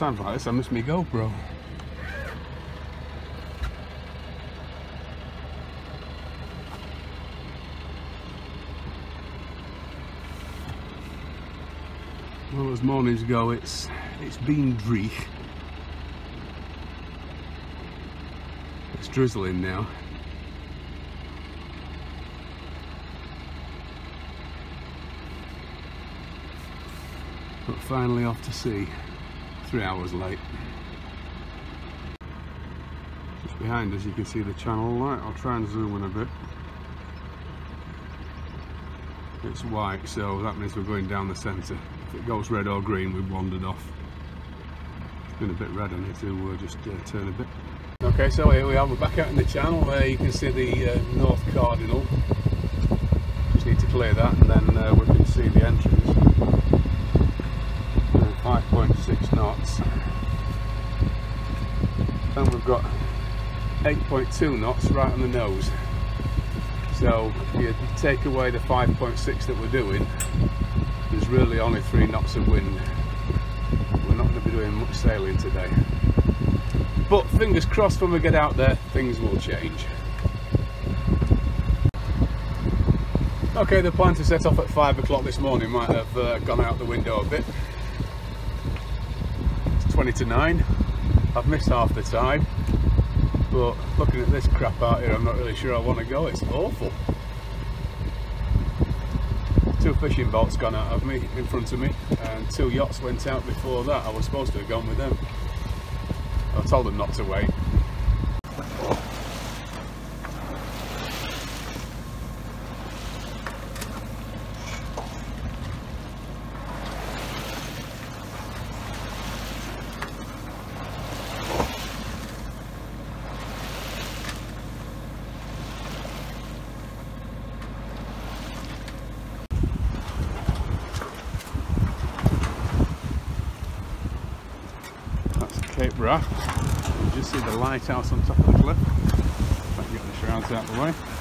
Times like this, I miss me GoPro. Well, as mornings go, it's it's been dreich. It's drizzling now. But finally off to sea, three hours late. Just behind us you can see the channel light, I'll try and zoom in a bit. It's white so that means we're going down the centre. If it goes red or green we've wandered off. It's been a bit red on it to uh, just uh, turn a bit. Okay so here we are, we're back out in the channel there you can see the uh, North Cardinal. Just need to clear that and then uh, we can see the entrance. 5.6 knots and we've got 8.2 knots right on the nose. So if you take away the 5.6 that we're doing there's really only 3 knots of wind. We're not going to be doing much sailing today. But fingers crossed when we get out there things will change. Okay the plan to set off at 5 o'clock this morning might have uh, gone out the window a bit. It's 20 to 9 I've missed half the time but looking at this crap out here I'm not really sure I want to go. It's awful. Two fishing boats gone out of me in front of me and two yachts went out before that. I was supposed to have gone with them. I told them not to wait Wrath. You just see the lighthouse on top of the cliff. If I get the shrouds out of the way.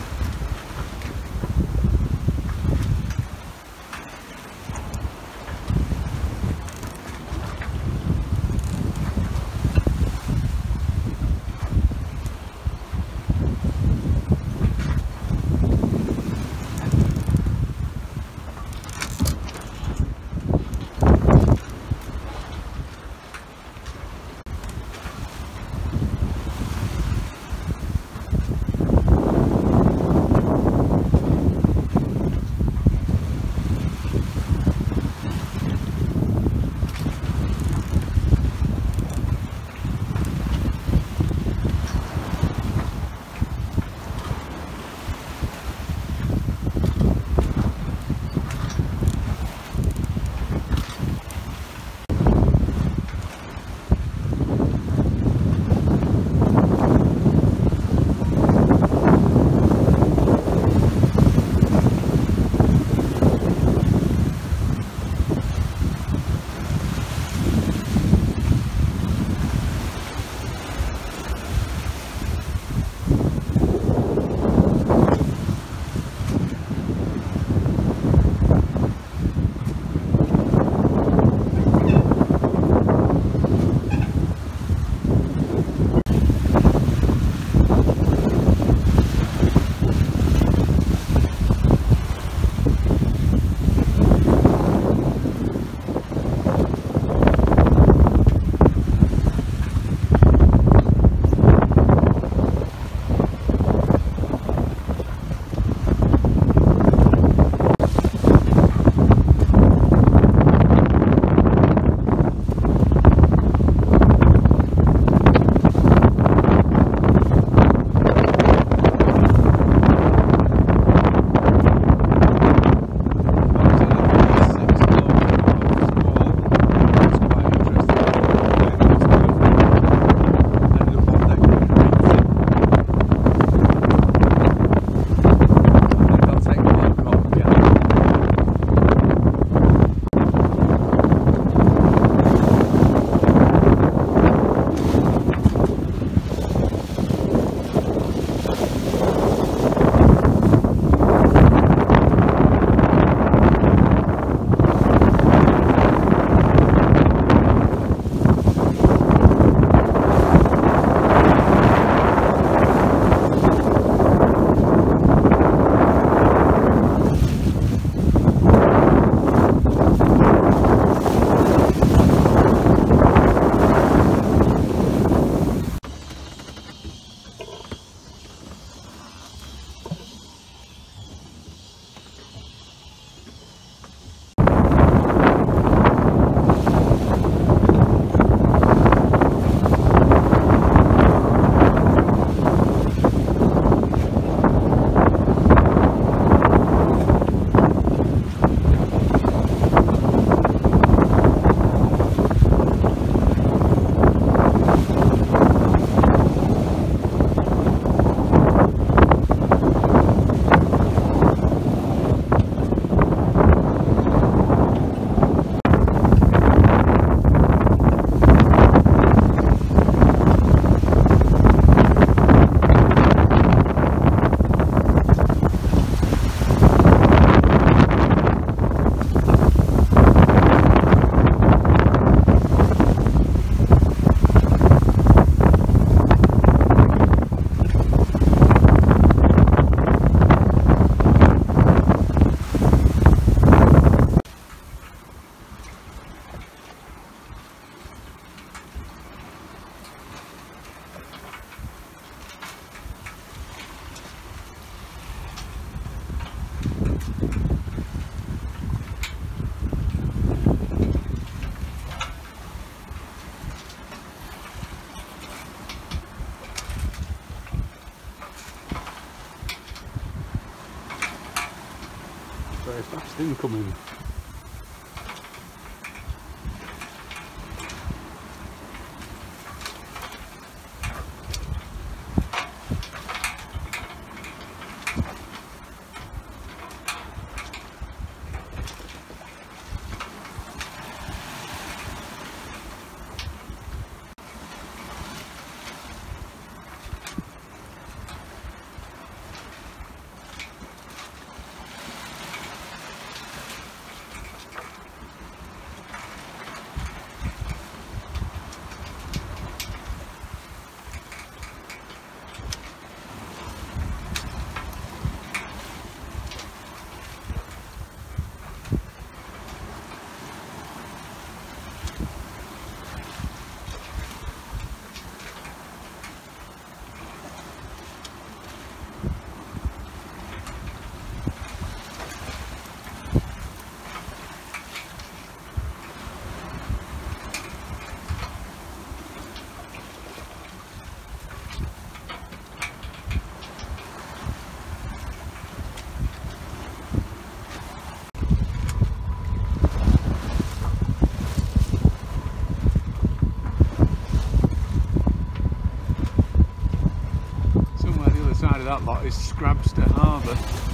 Very fast incoming. Somewhere the other side of that lot is Scrabster Harbour.